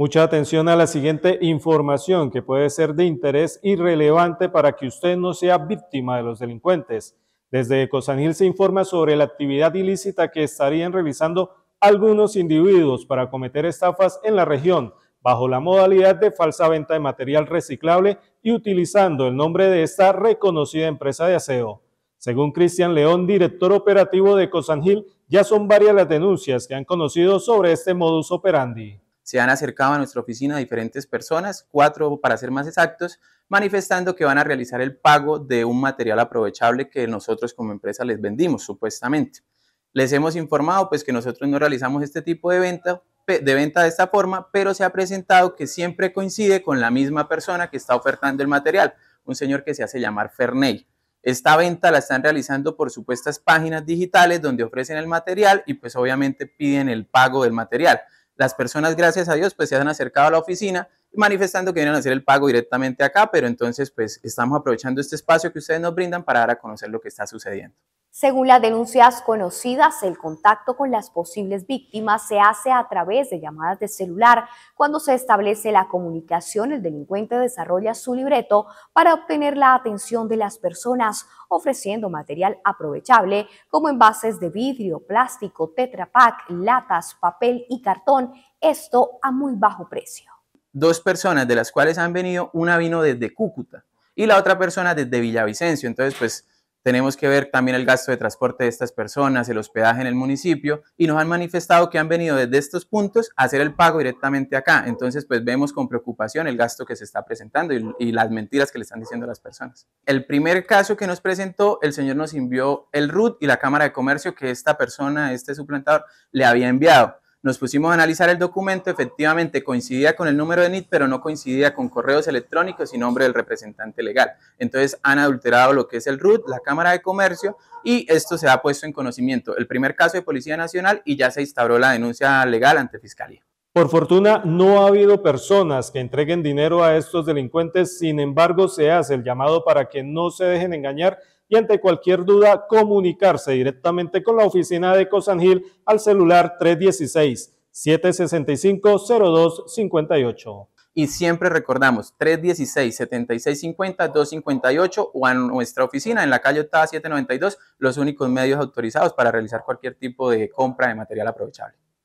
Mucha atención a la siguiente información que puede ser de interés y relevante para que usted no sea víctima de los delincuentes. Desde Ecosanil se informa sobre la actividad ilícita que estarían realizando algunos individuos para cometer estafas en la región bajo la modalidad de falsa venta de material reciclable y utilizando el nombre de esta reconocida empresa de aseo. Según Cristian León, director operativo de Ecosangil, ya son varias las denuncias que han conocido sobre este modus operandi se han acercado a nuestra oficina diferentes personas, cuatro para ser más exactos, manifestando que van a realizar el pago de un material aprovechable que nosotros como empresa les vendimos, supuestamente. Les hemos informado pues que nosotros no realizamos este tipo de venta, de venta de esta forma, pero se ha presentado que siempre coincide con la misma persona que está ofertando el material, un señor que se hace llamar Ferney. Esta venta la están realizando por supuestas páginas digitales donde ofrecen el material y pues obviamente piden el pago del material las personas, gracias a Dios, pues se han acercado a la oficina manifestando que vienen a hacer el pago directamente acá, pero entonces pues estamos aprovechando este espacio que ustedes nos brindan para dar a conocer lo que está sucediendo. Según las denuncias conocidas, el contacto con las posibles víctimas se hace a través de llamadas de celular. Cuando se establece la comunicación, el delincuente desarrolla su libreto para obtener la atención de las personas, ofreciendo material aprovechable como envases de vidrio, plástico, tetrapack, latas, papel y cartón, esto a muy bajo precio. Dos personas de las cuales han venido, una vino desde Cúcuta y la otra persona desde Villavicencio. Entonces, pues tenemos que ver también el gasto de transporte de estas personas, el hospedaje en el municipio y nos han manifestado que han venido desde estos puntos a hacer el pago directamente acá. Entonces, pues vemos con preocupación el gasto que se está presentando y, las mentiras que le están diciendo las personas. El primer caso que nos presentó, el señor nos envió el RUT y la Cámara de Comercio que esta persona, este suplantador, le había enviado nos pusimos a analizar el documento, efectivamente coincidía con el número de NIT, pero no coincidía con correos electrónicos y nombre del representante legal. Entonces han adulterado lo que es el RUT, la Cámara de Comercio, y esto se ha puesto en conocimiento. El primer caso de Policía Nacional y ya se instauró la denuncia legal ante Fiscalía. Por fortuna, no ha habido personas que entreguen dinero a estos delincuentes, sin embargo, se hace el llamado para que no se dejen engañar y ante cualquier duda comunicarse directamente con la oficina de Cosangil al celular 316-765-0258. Y siempre recordamos 316-7650-258 o a nuestra oficina en la calle Octava 792, los únicos medios autorizados para realizar cualquier tipo de compra de material aprovechable.